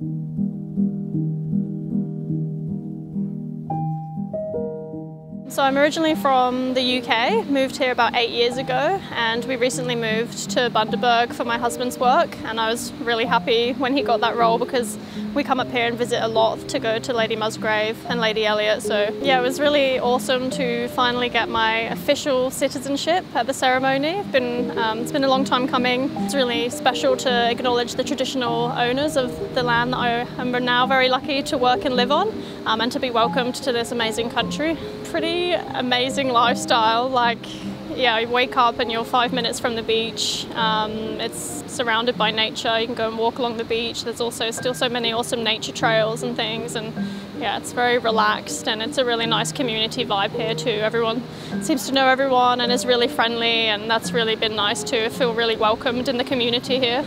thank you So I'm originally from the UK, moved here about eight years ago, and we recently moved to Bundaberg for my husband's work. And I was really happy when he got that role because we come up here and visit a lot to go to Lady Musgrave and Lady Elliot. So yeah, it was really awesome to finally get my official citizenship at the ceremony. It's been, um, it's been a long time coming. It's really special to acknowledge the traditional owners of the land that I am now very lucky to work and live on um, and to be welcomed to this amazing country. Pretty amazing lifestyle. Like, yeah, you wake up and you're five minutes from the beach. Um, it's surrounded by nature. You can go and walk along the beach. There's also still so many awesome nature trails and things. And yeah, it's very relaxed and it's a really nice community vibe here too. Everyone seems to know everyone and is really friendly, and that's really been nice too. I feel really welcomed in the community here.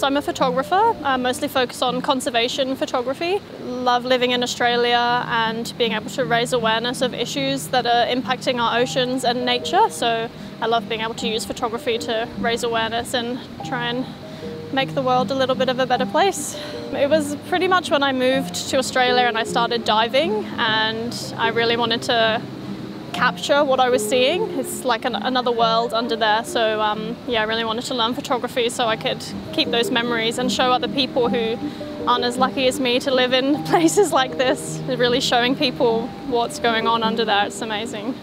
So I'm a photographer, I mostly focus on conservation photography. Love living in Australia and being able to raise awareness of issues that are impacting our oceans and nature. So I love being able to use photography to raise awareness and try and make the world a little bit of a better place. It was pretty much when I moved to Australia and I started diving and I really wanted to capture what I was seeing. It's like an, another world under there. So um, yeah, I really wanted to learn photography so I could keep those memories and show other people who aren't as lucky as me to live in places like this. Really showing people what's going on under there. It's amazing.